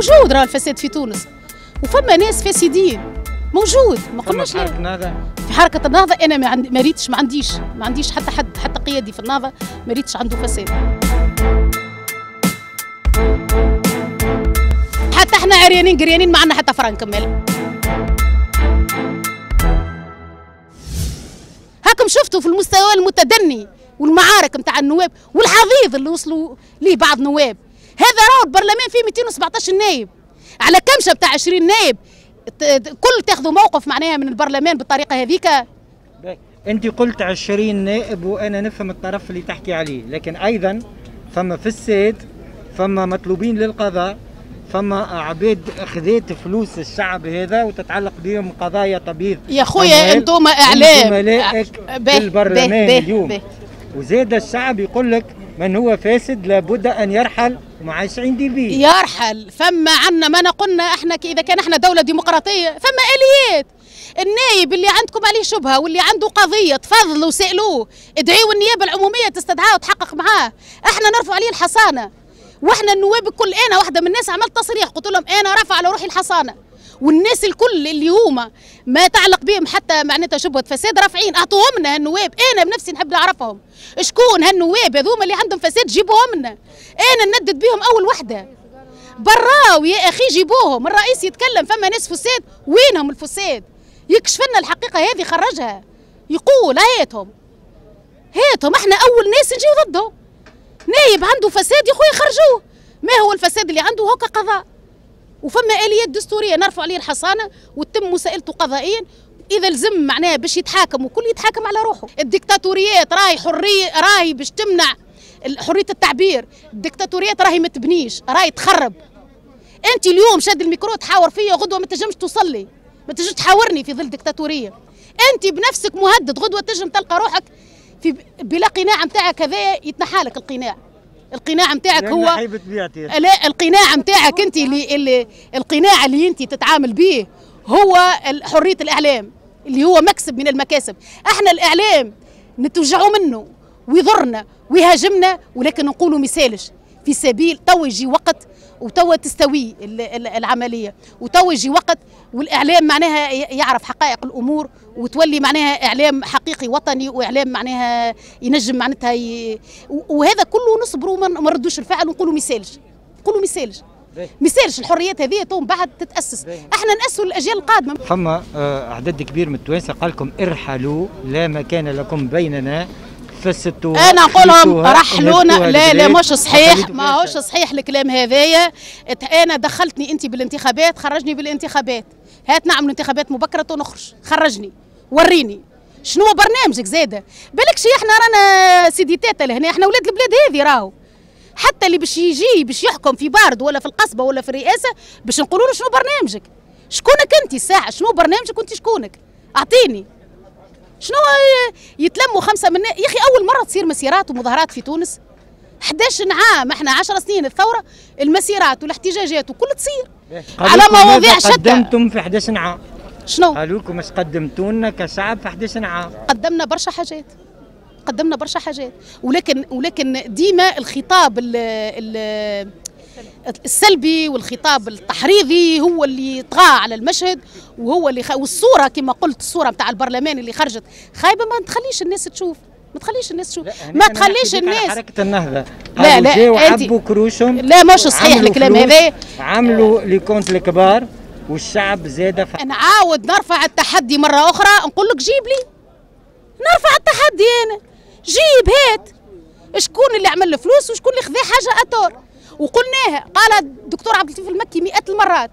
موجود راه الفساد في تونس. وفما ناس فاسدين. موجود ما قلناش لا. حركة نهضة في حركة النهضه أنا ما, عندي ما ريتش ما عنديش ما عنديش حتى حد حتى قيادي في النهضه ما ريتش عنده فساد. حتى إحنا عريانين قريانين ما عندنا حتى فرنك كمل هاكم شفتوا في المستوى المتدني والمعارك نتاع النواب والحضيض اللي وصلوا ليه بعض نواب. هذا راهو البرلمان فيه 217 نايب. على كمشه بتاع 20 نايب؟ ت- ت- كل تاخذوا موقف معناها من البرلمان بالطريقة هذيك. أنت قلت 20 نائب وأنا نفهم الطرف اللي تحكي عليه لكن أيضا فما في السيد فما مطلوبين للقضاء فما عبيد خذيت فلوس الشعب هذا وتتعلق بهم قضايا تبييض يا خويا أنتم إعلام. زملائك آه، في به- البرلمان به- به- اليوم. وزاد الشعب يقول لك من هو فاسد لابد أن يرحل مع 20 دي بي. يرحل. فما عنا ما قلنا إحنا إذا كان إحنا دولة ديمقراطية فما آليات. النايب اللي عندكم عليه شبهة واللي عنده قضية تفضلوا سألوه. ادعيوا النيابه العمومية تستدعاه وتحقق معاه. إحنا نرفع عليه الحصانة. وإحنا النواب الكل أنا واحدة من الناس عملت تصريح. قلت لهم أنا رافعه على روحي الحصانة. والناس الكل اللي هما ما تعلق بهم حتى معناتها شبهة فساد رافعين أعطوهم لنا هالنواب. أنا بنفسي نحب نعرفهم. شكون هالنواب هذوما اللي عندهم فساد جيبوهم لنا؟ أنا ندد بهم أول وحدة. براو يا أخي جيبوهم. الرئيس يتكلم فما ناس فساد. وينهم الفساد؟ يكشف لنا الحقيقة هذه خرجها. يقول هاتهم. هاتهم. إحنا أول ناس نجي ضده. نايب عنده فساد يا خويا خرجوه. ما هو الفساد اللي عنده؟ هو كقضاء وفما اليات دستورية نرفع عليه الحصانة وتتم مساءلته قضائيا. إذا لزم معناها باش يتحاكم وكل يتحاكم على روحه. الديكتاتوريات راهي حرية راهي باش تمنع حرية التعبير. الديكتاتوريات راهي ما تبنيش راهي تخرب. أنت اليوم شاد الميكرو تحاور فيا غدوة ما تنجمش توصل لي ما تنجمش تحاورني في ظل ديكتاتوريه أنت بنفسك مهدد غدوة تنجم تلقى روحك في بلا قناع نتاعك هذا يتنحى لك القناع. القناع نتاعك هو لا القناع نتاعك أنت اللي, اللي القناع اللي أنت تتعامل به هو حرية الإعلام اللي هو مكسب من المكاسب. إحنا الإعلام نتوجعوا منه ويضرنا ويهاجمنا ولكن نقولوا مثالش. في سبيل تو يجي وقت وتوا تستوي ال- ال- العملية. وتوا يجي وقت والإعلام معناها يعرف حقائق الأمور وتولي معناها إعلام حقيقي وطني وإعلام معناها ينجم معناتها ي... و- وهذا كله نصبروا ما ما نردوش الفعل ونقولوا مثالش. نقولوا مثالش. باهي. مثالش الحريات هذه تو بعد تتأسس. إحنا ناسوا الأجيال القادمة. فما آه، عدد كبير من التوانسة قال لكم ارحلوا لا مكان لكم بيننا. فسدتوها أنا نقول لهم خليتوها، رحلونا لا لا مش صحيح ما هوش. صحيح الكلام هذايا. أنا دخلتني أنت بالانتخابات خرجني بالانتخابات. هات نعمل انتخابات مبكرة ونخرج. خرجني. وريني. شنو برنامجك زاده؟ بالكش إحنا رانا سيدي تاتا لهنا إحنا ولاد البلاد هذه راهو. حتى اللي باش يجي باش يحكم في بارد ولا في القصبة ولا في الرئاسة باش نقولوا له شنو برنامجك؟ شكونك أنت الساعة؟ شنو برنامجك وأنت شكونك؟ أعطيني. شنو يتلموا خمسة من يا أخي أول مرة تصير مسيرات ومظاهرات في تونس. 11 عام إحنا 10 سنين الثورة المسيرات والاحتجاجات وكل تصير. على مواضيع شتى. قدمتم في 11 عام؟ شنو؟ قالوا لكم إيش قدمتوا لنا كشعب في 11 عام؟ قدمنا برشا حاجات. قدمنا برشا حاجات. ولكن ولكن ديما الخطاب ال ال السلبي والخطاب التحريضي هو اللي طغى على المشهد وهو اللي خ... والصورة كما قلت الصورة بتاع البرلمان اللي خرجت. خايبة ما تخليش الناس تشوف ما تخليش الناس تشوف. ما تخليش الناس حركة النهضة. لا، لا، حبوا كروشهم لا مش صحيح الكلام هذا. عملوا لي كونت الكبار والشعب زاد ف... نعاود نرفع التحدي مرة أخرى. نقول لك جيب لي. نرفع التحدي أنا. جيب هات. شكون اللي عمل الفلوس وشكون اللي خذا حاجة أتور وقلناها. قال الدكتور عبد اللطيف المكي مئات المرات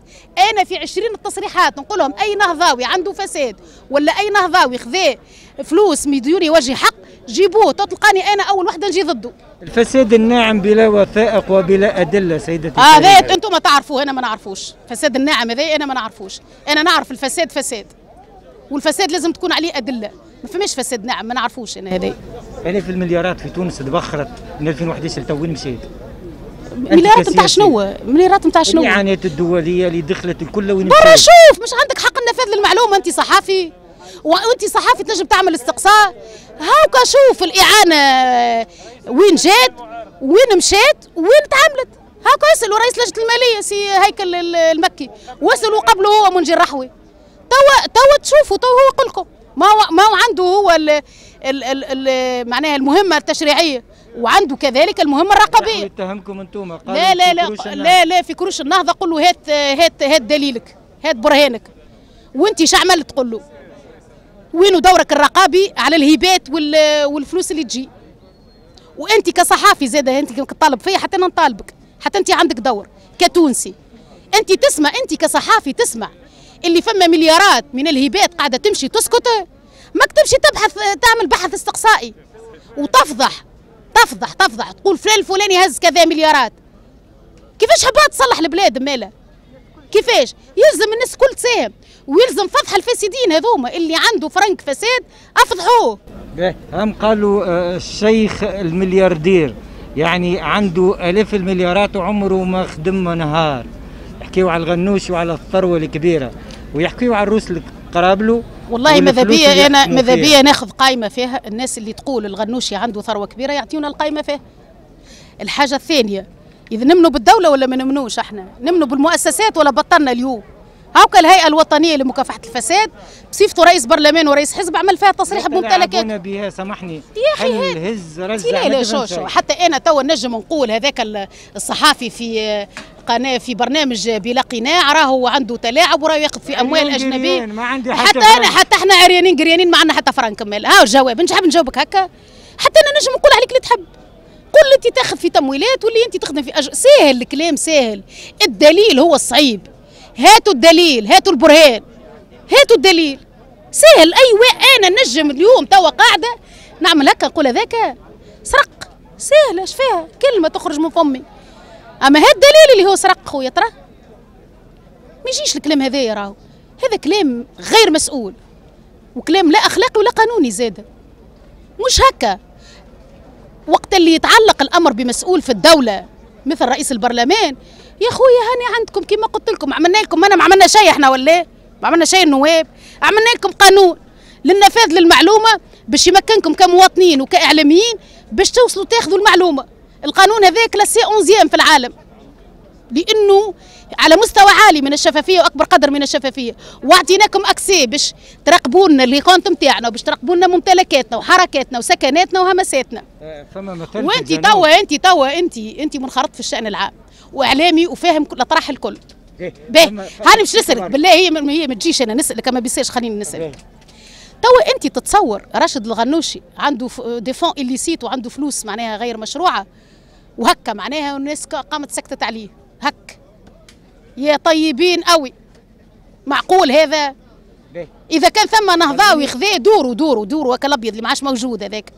أنا في عشرين التصريحات. نقول لهم أي نهضاوي عنده فساد. ولا أي نهضاوي خذا فلوس مديون يوجه حق جيبوه تلقاني أنا أول وحدة نجي ضده. الفساد الناعم بلا وثائق وبلا أدلة سيدتي هذا الكريمة. أنتم ما تعرفوه أنا ما نعرفوش. فساد الناعم هذا أنا ما نعرفوش. أنا نعرف الفساد فساد. والفساد لازم تكون عليه أدلة. ما فماش فساد ناعم ما نعرفوش أنا هذا. يعني في المليارات في تونس تبخرت من 2011 لتو وين مشيت؟ مليارات نتاع. شنو؟ مليارات نتاع شنو؟ الاعانات الدولية اللي دخلت الكل وين برا؟ شوف مش عندك حق النفاذ للمعلومه أنت صحافي. وانت صحافي تنجم تعمل استقصاء. هاوكا شوف الإعانة وين جات وين مشات وين تعملت. هاكا اسألوا رئيس لجنة المالية سي هيكل ال- المكي. واسألوا قبله هو منجي الرحوي توا توا تشوفوا توا هو يقول لكم ما هو ما هو عنده هو ال ال ال ال معناها المهمة التشريعية. وعنده كذلك المهمه الرقابيه يتهمكم أنتم لا لا لا لا لا في كروش النهضة. قول له هات هات هات دليلك هات برهانك. وأنت شو عملت؟ تقول له. وينو دورك الرقابي؟ على الهبات وال- والفلوس اللي تجي. وأنت كصحافي زاده أنت كطالب فيا حتى أنا نطالبك. حتى أنت عندك دور كتونسي. أنت تسمع أنت كصحافي تسمع. اللي فما مليارات من الهبات قاعدة تمشي تسكت ماك تمشي تبحث تعمل بحث استقصائي. وتفضح. تفضح تفضح تقول فلان الفلاني هز كذا مليارات. كيفاش حبها تصلح البلاد مالا؟ كيفاش؟ يلزم الناس كل تساهم ويلزم فضح الفاسدين هذوما اللي عنده فرنك فساد أفضحوه. هم قالوا آه، الشيخ الملياردير يعني عنده آلاف المليارات وعمره ما خدم نهار. يحكيوا على الغنوش وعلى الثروة الكبيرة ويحكيوا على الروس اللي قرابله والله ماذا بيا أنا ماذا. بيا ناخذ قائمه فيها؟ الناس اللي تقول الغنوشي عنده ثروة كبيرة يعطيونا القائمه فيها. الحاجة الثانية إذا نمنوا بالدولة ولا ما نمنوش إحنا؟ نمنوا بالمؤسسات ولا بطلنا اليوم؟ هاكا الهيئة الوطنية لمكافحه الفساد بصفته رئيس برلمان ورئيس حزب عمل فيها تصريح بممتلكات. تلعبون بها سامحني. يا هاد- هز رجع لا لا شو. شو حتى أنا توا نجم نقول هذاك ال- الصحافي في قناة في برنامج بلا قناع راهو عنده تلاعب وراه ياخذ في أموال عريان اجنبيه جريان، ما عندي حتى, حتى أنا. حتى إحنا عريانين قريانين ما عندنا حتى فرنك. كمال ها الجواب نحب نجاوبك هكا. حتى أنا نجم نقول عليك اللي تحب. قل أنت تاخذ في تمويلات واللي أنت تخدم في أج... سهل الكلام سهل. الدليل هو الصعيب. هاتوا الدليل هاتوا البرهان. هاتوا الدليل. سهل. اي أنا نجم اليوم توا قاعدة نعمل هكا نقول هذاك. سرق. سهل اش فيها كلمة تخرج من فمي. أما هذا الدليل اللي هو سرق خويا ترى؟ ما يجيش الكلام هذايا راهو. هذا كلام غير مسؤول وكلام لا أخلاقي ولا قانوني زاده. مش هكا. وقت اللي يتعلق الأمر بمسؤول في الدولة مثل رئيس البرلمان يا خويا هاني عندكم كما قلت لكم عملنا لكم أنا ما عملنا شيء إحنا ولا؟ ما عملنا شيء النواب عملنا لكم قانون للنفاذ للمعلومة باش يمكنكم كمواطنين وكإعلاميين باش توصلوا تاخذوا المعلومة. القانون هذاك لسي 11 في العالم. لأنه على مستوى عالي من الشفافية وأكبر قدر من الشفافية. وأعطيناكم أكسي باش تراقبوا لنا اللي كونت نتاعنا وباش تراقبوا لنا ممتلكاتنا وحركاتنا وسكناتنا وهمساتنا. وانت. توا انت توا انت انت منخرط في الشأن العام. وإعلامي وفاهم كل الاطراح الكل. إيه، باهي. هاني مش نسألك. بالله هي هي ما تجيش أنا نسألك. ما بيصيرش خليني نسألك. باهي. توا انت تتصور راشد الغنوشي عنده ديفون إليسيت وعنده فلوس معناها غير مشروعة وهكا معناها الناس ك- قامت سكتت عليه. هك. يا طيبين قوي معقول هذا. إذا كان ثم نهضاوي خذاه دوروا دوروا دوروا هكا الابيض اللي ما عادش موجود هذاك.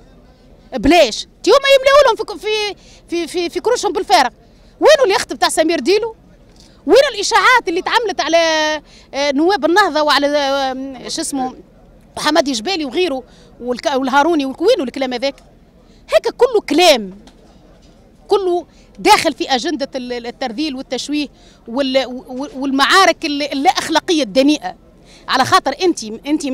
بلاش. تيوما يملاو لهم في في في في, في كروشهم بالفارغ. وينو اليخت بتاع سمير ديلو؟ وين الإشاعات اللي تعملت على آه، نواب النهضة وعلى آه، شو اسمه؟ حمادي جبالي وغيره والهاروني وينو الكلام هذاك. هيك كله كلام. كله داخل في أجندة ال- الترذيل والتشويه وال- وال- والمعارك ال- اللا أخلاقية الدنيئة. على خاطر انت انت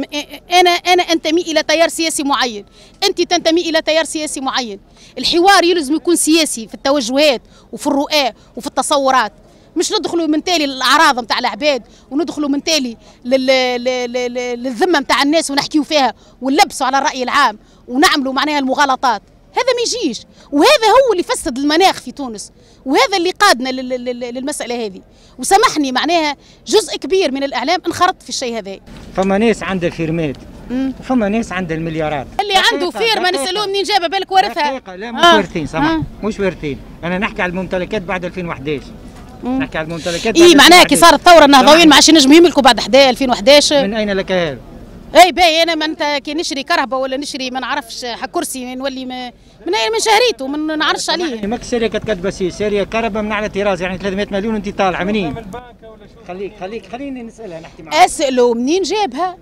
أنا أنا أنتمي إلى تيار سياسي معين. انت تنتمي إلى تيار سياسي معين. الحوار يلزم يكون سياسي في التوجهات وفي الرؤى وفي التصورات. مش ندخلوا من تالي الاعراض نتاع العباد وندخلوا من تالي لل- لل- لل- للذمة نتاع الناس ونحكيوا فيها ونلبسوا على الرأي العام ونعملوا معناها المغالطات هذا ما يجيش وهذا هو اللي فسد المناخ في تونس وهذا اللي قادنا لل- لل- للمسألة هذه وسامحني معناها جزء كبير من الإعلام انخرط في الشيء هذا فما ناس عندها الفيرمات مم. وفما ناس عندها المليارات اللي عنده فيرما. نسألوه منين جابها بالك ورثها دقيقة لا مش آه. وارثين سامح آه. مش وارثين أنا نحكي على الممتلكات بعد 2011 مم. نحكي على الممتلكات اي معناها كي 2011. صارت الثوره النهضويين سامحني. ما عادش ينجموا يملكوا بعد 11 2011 من أين لك هذا؟ اي باهي أنا ما أنت كي نشري كهرباء ولا نشري ما نعرفش حق كرسي نولي ما من من شهريته ما نعرفش عليه ماك شركة كتبسي شركة كهرباء من على طراز يعني 300 مليون انت طالعة منين؟ خليك خليك خليني نسألها نحكي معك أسأله منين جابها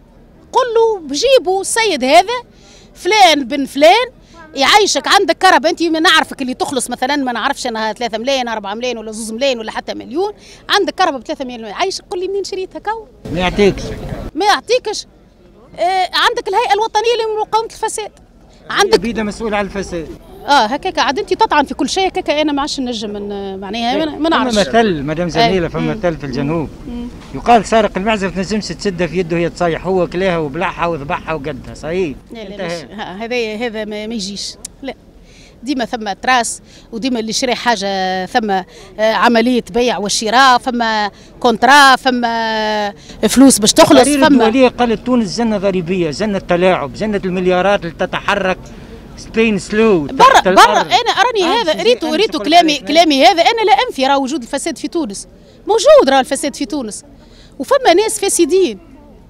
قل له بجيبوا السيد هذا فلان بن فلان يعيشك عندك كهرباء انت ما نعرفك اللي تخلص مثلا ما نعرفش إنها 3 ملايين 4 ملايين ولا زوز ملايين ولا حتى مليون. عندك كهرباء ب 3 مليون يعيشك قل لي منين شريتها كو؟ ما يعطيكش. ما يعطيكش. آه عندك الهيئة الوطنية لمقاومة الفساد. عندك بيدا مسؤول على الفساد. آه هكاك. عاد انت تطعن في كل شيء هكاك أنا ما عادش نجم من- معناها ما- نعرفش. فما مثل مدام زميلة أي. فما مم. مثل في الجنوب. مم. يقال سارق المعزة ما تنجمش تسدها في يده وهي تصيح هو كلاها وبلعها وذبحها وقدها. صحيح. هذا هذا ما, يجيش. لا. ديما ثم تراس وديما اللي شري حاجة ثم آه، عملية بيع وشراء ثم كونترا ثم آه، فلوس باش تخلص الدولية قالت تونس جنة ضريبية جنة تلاعب جنة المليارات اللي تتحرك. سبين سلو برا برا. أنا أراني آه، هذا ريتو أنا ريتو كلامي؟ كلامي هذا. أنا لا أنفي راه وجود الفساد في تونس. موجود راه الفساد في تونس. وفما ناس فاسدين.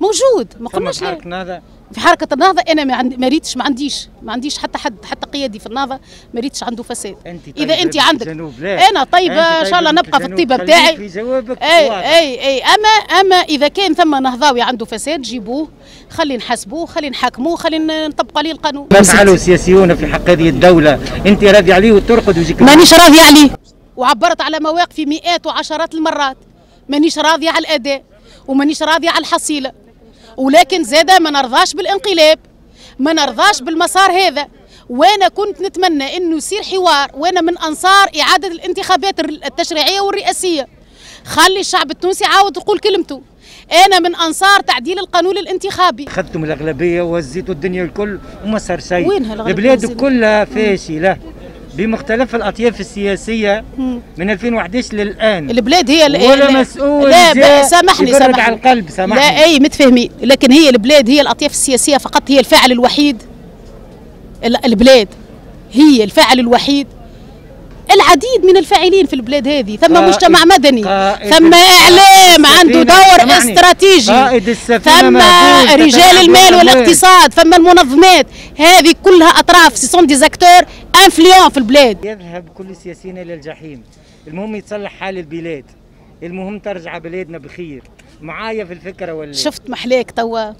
موجود. ما قلناش لا. في حركة النهضة أنا ما عندي ما ريتش ما عنديش ما عنديش حتى حد حتى قيادي في النهضة ما ريتش عنده فساد. أنت إذا أنت عندك أنا طيبة إن شاء الله طيبة نبقى في. الطيبة بتاعي. في جوابك اي. اي أي. اما أما إذا كان ثم نهضاوي عنده فساد جيبوه خلي نحاسبوه خلي نحاكموه خلي نطبق عليه القانون. ما فعلوا السياسيون في حق هذه الدولة؟ أنت راضي عليه وترقد ويجيك مانيش راضية عليه. وعبرت على مواقفي مئات وعشرات المرات. مانيش راضية على الأداء ومانيش راضية على الحصيلة. ولكن زادة ما نرضاش بالانقلاب ما نرضاش بالمسار هذا. وأنا كنت نتمنى إنه يصير حوار وأنا من أنصار إعادة الانتخابات التشريعية والرئاسية. خلي الشعب التونسي يعاود يقول كلمته. أنا من أنصار تعديل القانون الانتخابي. أخذتم الأغلبية ووزيتوا الدنيا الكل وما صار شيء. البلاد؟ كلها فاشلة. بمختلف الأطياف السياسية من 2011 للآن. البلاد هي ولا لا- مسؤول لا سامحني سامحني. على القلب سامحني. لا أي متفاهمين. لكن هي البلاد هي الأطياف السياسية فقط هي الفاعل الوحيد. ال- البلاد هي الفاعل الوحيد العديد من الفاعلين في البلاد هذه ثم قائد- مجتمع مدني ثم إعلام عنده دور. استراتيجي ثم رجال المال. والاقتصاد ثم المنظمات. هذه كلها أطراف ce sont des acteurs influents في البلاد. يذهب كل السياسيين إلى الجحيم. المهم يتصلح حال البلاد. المهم ترجع بلادنا بخير. معايا في الفكرة ولا شفت محلاك توا.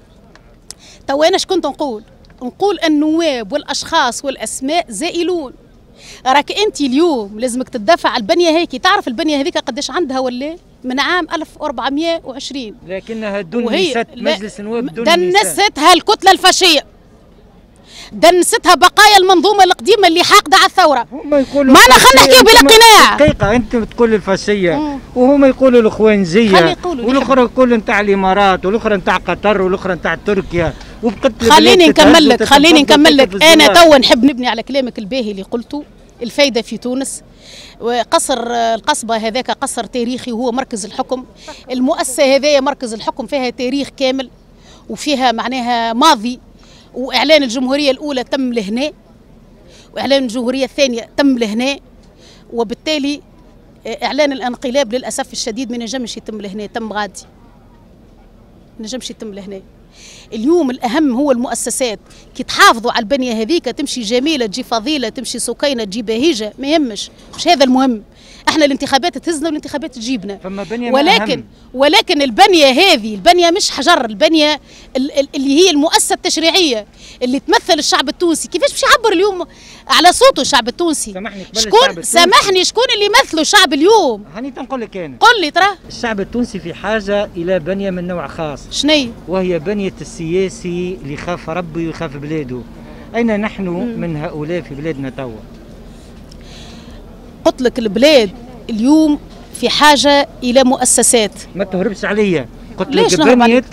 توا أنا كنت نقول نقول النواب والأشخاص والأسماء زائلون. راك انت اليوم لازمك تدافع على البنية هيك تعرف البنية هذيك قداش عندها ولا؟ من عام 1420 لكنها دنست مجلس النواب دنست. دنستها الكتلة الفاشية. دنستها بقايا المنظومة القديمة اللي حاقدة على الثورة. هم يقولوا ما خلنا الفاشية، نحكيو بلا قناع. دقيقة أنت بتقول الفاشية. مم. وهم يقولوا الإخوانجية خلي يقولوا، نتاع الإمارات والأخرى نتاع قطر والأخرى نتاع تركيا. خليني نكمل لك خليني نكمل لك. أنا. توا نحب نبني على كلامك الباهي اللي قلته الفايدة في تونس. وقصر القصبة هذاك قصر تاريخي وهو مركز الحكم. المؤسسة هذايا مركز الحكم فيها تاريخ كامل وفيها معناها ماضي. وإعلان الجمهورية الأولى تم لهنا وإعلان الجمهورية الثانية تم لهنا. وبالتالي إعلان الانقلاب للأسف الشديد ما نجمش يتم لهنا تم غادي. ما نجمش يتم لهنا. اليوم الأهم هو المؤسسات. كي تحافظوا على البنية هذيك تمشي جميلة تجي فضيلة تمشي سكينة تجي بهيجة ما يهمش. مش هذا المهم. إحنا الانتخابات تهزنا والانتخابات تجيبنا. ولكن. ولكن البنية هذه البنية مش حجر البنية ال- ال- اللي هي المؤسسة التشريعية اللي تمثل الشعب التونسي. كيفاش باش يعبر اليوم على صوته الشعب التونسي؟ سامحني شكون. سامحني شكون اللي يمثلوا الشعب اليوم؟ هاني تنقول لك أنا. قل لي ترى. الشعب التونسي في حاجة إلى بنية من نوع خاص. شني؟ وهي بنية السياسي اللي يخاف ربي ويخاف بلاده. أين نحن من هؤلاء في بلادنا توا؟ قلت لك البلاد اليوم في حاجة إلى مؤسسات. ما تهربش عليا. قلت لك عليك؟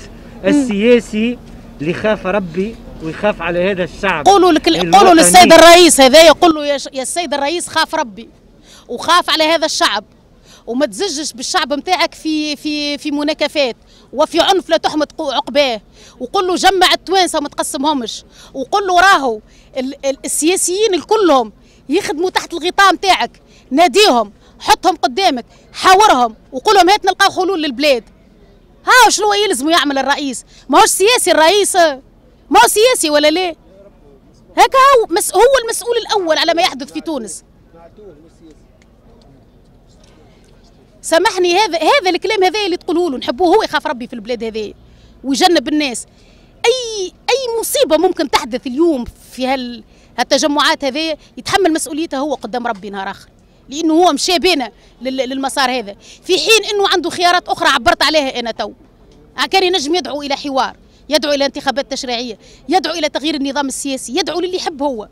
السياسي اللي يخاف ربي ويخاف على هذا الشعب. قولوا لك قولوا. للسيد الرئيس هذا يقول له يا, ش- يا السيد الرئيس خاف ربي وخاف على هذا الشعب. وما تزجش بالشعب نتاعك في في في مناكفات. وفي عنف لا تحمد عقباه. وقول له جمع التوانسة وما تقسمهمش. وقول له راهو ال- ال- السياسيين الكلهم يخدموا تحت الغطاء نتاعك ناديهم حطهم قدامك حاورهم وقول لهم هات نلقاو حلول للبلاد. ها شنو يلزموا يعمل الرئيس؟ ما هوش سياسي الرئيس ما هو سياسي ولا ليه هكا هو هو المسؤول الأول على ما يحدث في تونس. سامحني هذا هذا الكلام هذا اللي تقولوا له نحبوه هو يخاف ربي في البلاد هذه ويجنب الناس. اي أي مصيبة ممكن تحدث اليوم في هال هالتجمعات هذه يتحمل مسؤوليتها هو قدام ربي نهار آخر. لأنه هو مشى بينا لل- للمسار هذا. في حين إنه عنده خيارات أخرى عبرت عليها أنا تو. كان ينجم يدعو إلى حوار يدعو إلى انتخابات تشريعية يدعو إلى تغيير النظام السياسي يدعو للي يحب هو.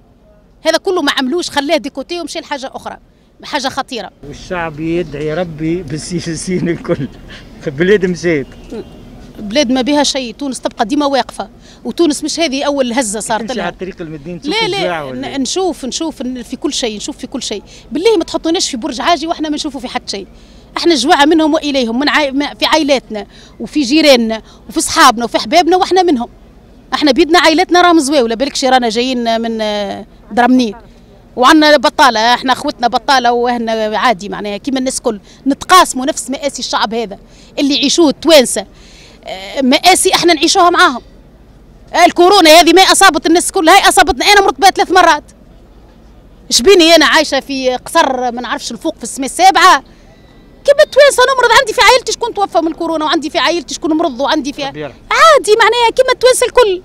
هذا كله ما عملوش خلاه de côté ومشي لحاجة أخرى حاجة خطيرة. والشعب يدعي ربي بالسياسيين الكل. بلاد مشات بلاد ما بها شيء تونس تبقى ديما واقفة. وتونس مش هذه أول هزة صارت لها. على الطريق المدينة تشوف لا لا إيه؟ نشوف نشوف في كل شيء نشوف في كل شيء. بالله ما تحطوناش في برج عاجي وإحنا ما نشوفوا في حد شيء. إحنا جواعة منهم وإليهم من عاي... في عائلاتنا وفي جيراننا وفي أصحابنا وفي أحبابنا وإحنا منهم. إحنا بيدنا عائلاتنا راهم زواوله بالكش رانا جايين من آه، درمنين وعندنا بطالة إحنا أخوتنا بطالة واهنا عادي معناها. كيما الناس الكل نتقاسموا نفس مآسي الشعب هذا. اللي يعيشوه التوانسه مآسي إحنا نعيشوها معاهم. الكورونا هذه ما أصابت الناس كلها هي أصابتنا. أنا مرت بها ثلاث مرات. شبيني أنا عايشة في قصر ما نعرفش الفوق في السماء السابعة. كيما التوانسه نمرض؟ عندي في عائلتي شكون توفى من الكورونا؟ وعندي في عائلتي شكون مرض؟ وعندي في. عادي معناها كيما التوانسه الكل.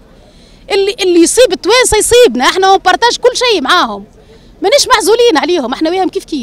اللي اللي يصيب التوانسه يصيبنا. إحنا بارتاج كل شيء معاهم. ماناش معزولين عليهم. إحنا وياهم كيف كيف.